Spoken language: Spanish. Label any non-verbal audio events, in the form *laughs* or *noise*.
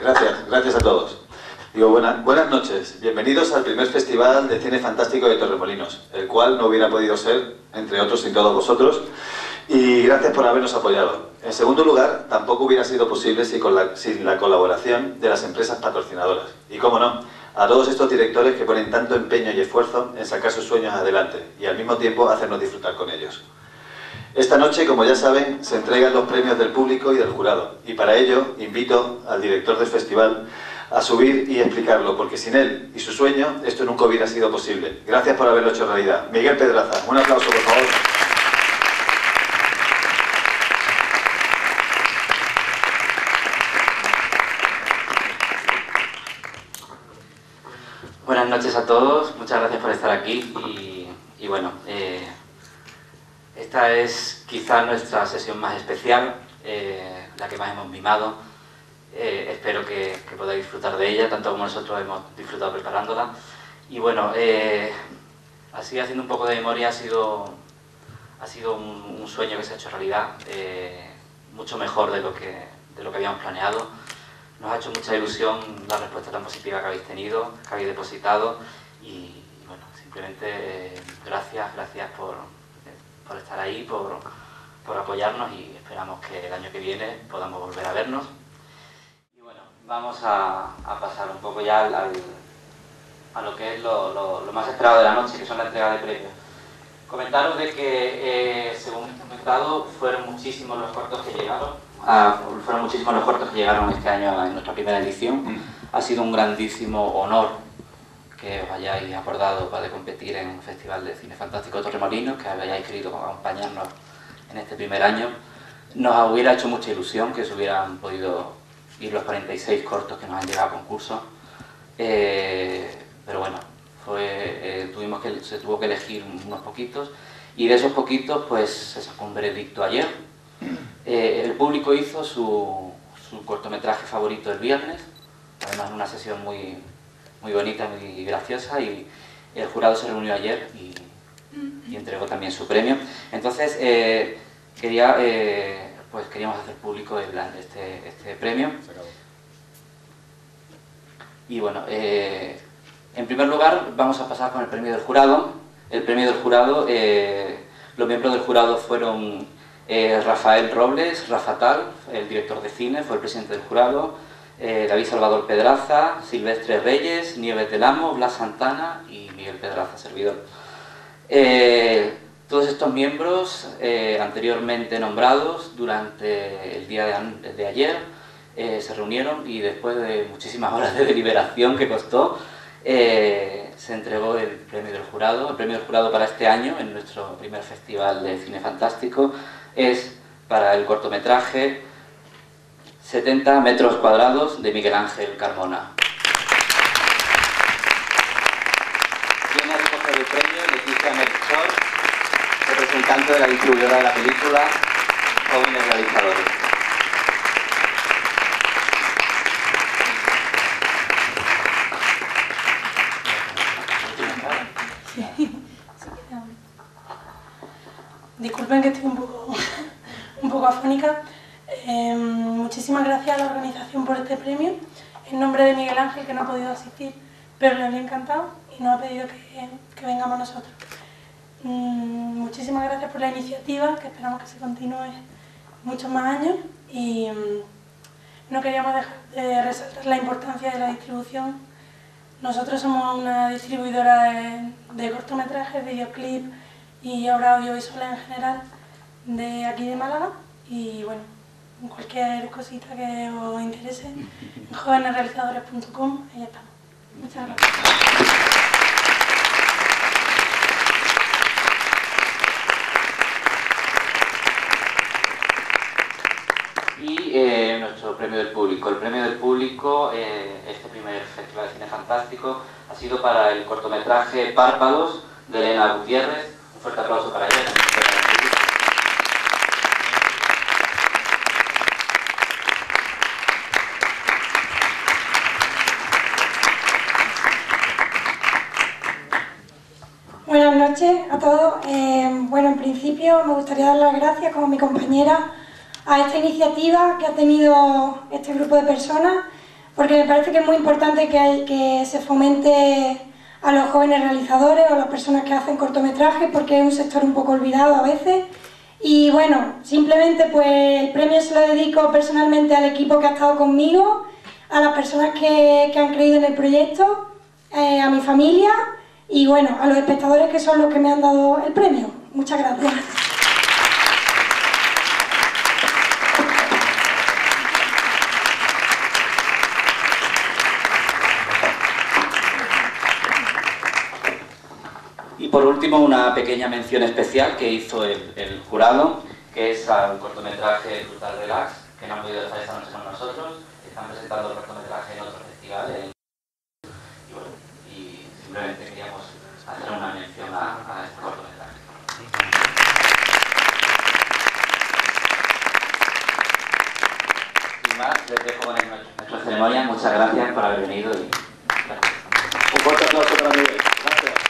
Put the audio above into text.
Gracias, gracias a todos. Digo, buenas, buenas noches. Bienvenidos al primer Festival de Cine Fantástico de Torremolinos, el cual no hubiera podido ser, entre otros, sin todos vosotros. Y gracias por habernos apoyado. En segundo lugar, tampoco hubiera sido posible sin, la, sin la colaboración de las empresas patrocinadoras. Y cómo no, a todos estos directores que ponen tanto empeño y esfuerzo en sacar sus sueños adelante y al mismo tiempo hacernos disfrutar con ellos. Esta noche, como ya saben, se entregan los premios del público y del jurado. Y para ello invito al director del festival a subir y explicarlo, porque sin él y su sueño esto nunca hubiera sido posible. Gracias por haberlo hecho realidad. Miguel Pedraza, un aplauso por favor. Buenas noches a todos, muchas gracias por estar aquí y, bueno, eh, esta es quizá nuestra sesión más especial, eh, la que más hemos mimado eh, espero que, podáis disfrutar de ella, tanto como nosotros hemos disfrutado preparándola. Y bueno, eh, así haciendo un poco de memoria, ha sido, ha sido un, sueño que se ha hecho realidad, mucho mejor de lo, que, de lo que habíamos planeado. Nos ha hecho mucha ilusión la respuesta tan positiva que habéis tenido, que habéis depositado y, bueno, simplemente gracias, gracias por, por estar ahí, por, por apoyarnos y esperamos que el año que viene podamos volver a vernos vamos a, pasar un poco ya al, a lo que es lo, más esperado de la noche, que son la entrega de premios. Comentaros de que, eh, según he comentado, fueron muchísimos los cortos que llegaron, fueron muchísimos los cortos que llegaron este año en nuestra primera edición. Mm. Ha sido un grandísimo honor que os hayáis acordado para competir en un Festival de Cine Fantástico Torremolinos, que hayáis querido acompañarnos en este primer año. Nos hubiera hecho mucha ilusión que se hubieran podido y los 46 cortos que nos han llegado a concurso. Eh, pero bueno, eh, tuvimos que, se tuvo que elegir unos poquitos y de esos poquitos pues se sacó un veredicto ayer. Eh, el público hizo su, su, cortometraje favorito el viernes, además una sesión muy, muy bonita, muy graciosa y el jurado se reunió ayer y, entregó también su premio. Entonces quería pues queríamos hacer público este, este, premio. Y bueno, eh, en primer lugar vamos a pasar con el premio del jurado. El premio del jurado, eh, los miembros del jurado fueron eh, Rafael Robles, Rafa Tal, el director de cine, fue el presidente del jurado, David Salvador Pedraza, Silvestre Reyes, Nieves del Amo, Blas Santana y Miguel Pedraza, servidor. Todos estos miembros eh, anteriormente nombrados durante el día de, ayer eh, se reunieron y después de muchísimas horas de deliberación que costó, eh, se entregó el premio del jurado. El premio del jurado para este año, en nuestro primer festival de cine fantástico, es para el cortometraje 70 metros cuadrados de Miguel Ángel Carmona. ¿Quién ha recogido el premio? Leticia Melchor representante de la distribuidora de la película, jóvenes realizadores. *laughs* Disculpen que estoy un poco, *laughs* un poco afónica. Eh, muchísimas gracias a la organización por este premio. En nombre de Miguel Ángel, que no ha podido asistir, pero le había encantado y nos ha pedido que, que vengamos nosotros. Mm, muchísimas gracias por la iniciativa, que esperamos que se continúe muchos más años y mm, no queríamos dejar de resaltar la importancia de la distribución. Nosotros somos una distribuidora de, cortometrajes, videoclip y obras audiovisuales en general de aquí de Málaga y bueno, cualquier cosita que os interese, en jovenesrealizadores.com, ahí estamos. Muchas gracias. y eh, nuestro premio del público. El premio del público, eh, este primer Festival de Cine Fantástico, ha sido para el cortometraje Párpados de Elena Gutiérrez. Un fuerte aplauso para ella. Buenas noches a todos. Eh, bueno, en principio me gustaría dar las gracias como mi compañera a esta iniciativa que ha tenido este grupo de personas porque me parece que es muy importante que, hay, que se fomente a los jóvenes realizadores o las personas que hacen cortometrajes, porque es un sector un poco olvidado a veces. Y bueno, simplemente pues el premio se lo dedico personalmente al equipo que ha estado conmigo, a las personas que, que han creído en el proyecto, eh, a mi familia y bueno, a los espectadores que son los que me han dado el premio. Muchas gracias. Y por último, una pequeña mención especial que hizo el, jurado, que es al cortometraje Brutal Relax, que no han podido estar esta noche con nosotros. Están presentando el cortometraje en otro festival. y, bueno, y simplemente queríamos hacer una mención a, a este cortometraje. Y nuestra ceremonia. Muchas gracias por haber venido. Y Un fuerte aplauso para Miguel. Gracias.